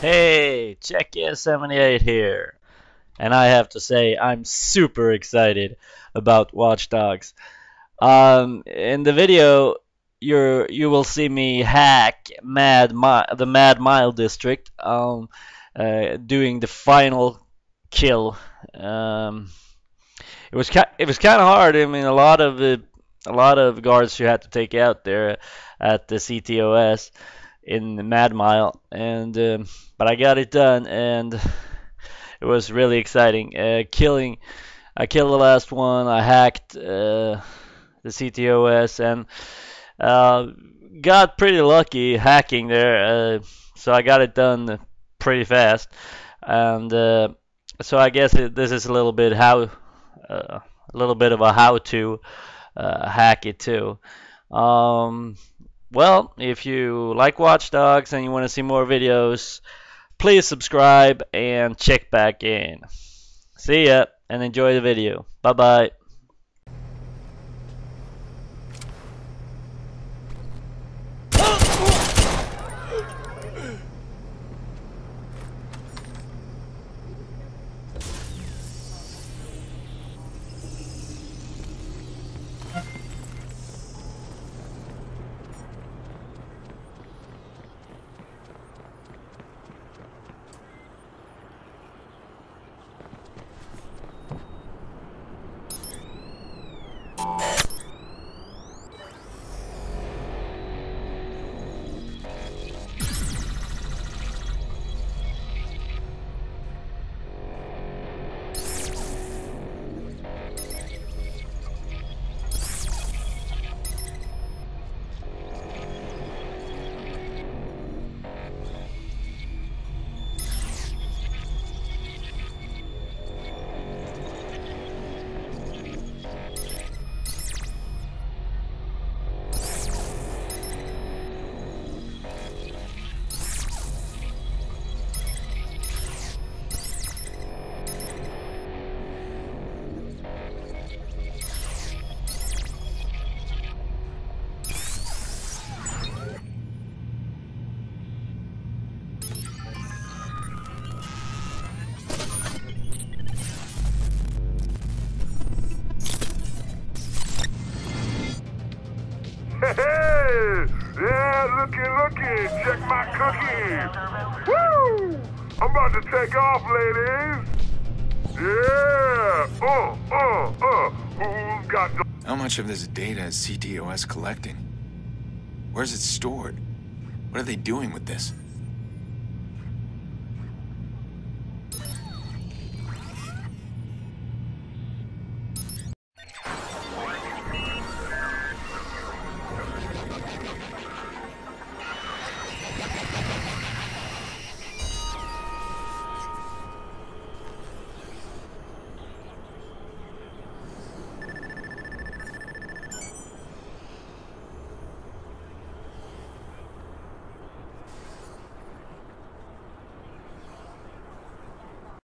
Hey, shecke78 here. And I have to say, I'm super excited about Watch Dogs. Um, in the video, you you will see me hack Mad Mi the Mad Mile district, um, uh, doing the final kill. Um, it was it was kind of hard. I mean, a lot of the a lot of guards you had to take out there at the CTOS in the Mad Mile, and um, but I got it done, and it was really exciting. Uh, killing, I killed the last one. I hacked uh, the CTOS and uh, got pretty lucky hacking there, uh, so I got it done pretty fast. And uh, so I guess it, this is a little bit how, a little bit of a how-to hack it too. Um, well, if you like Watch Dogs and you want to see more videos, please subscribe and check back in. See ya and enjoy the video. Bye bye. Hey, yeah, looky, looky, check my cookies. Woo! I'm about to take off, ladies. Yeah, uh, uh, uh. Who's got the... How much of this data is CTOS collecting? Where's it stored? What are they doing with this?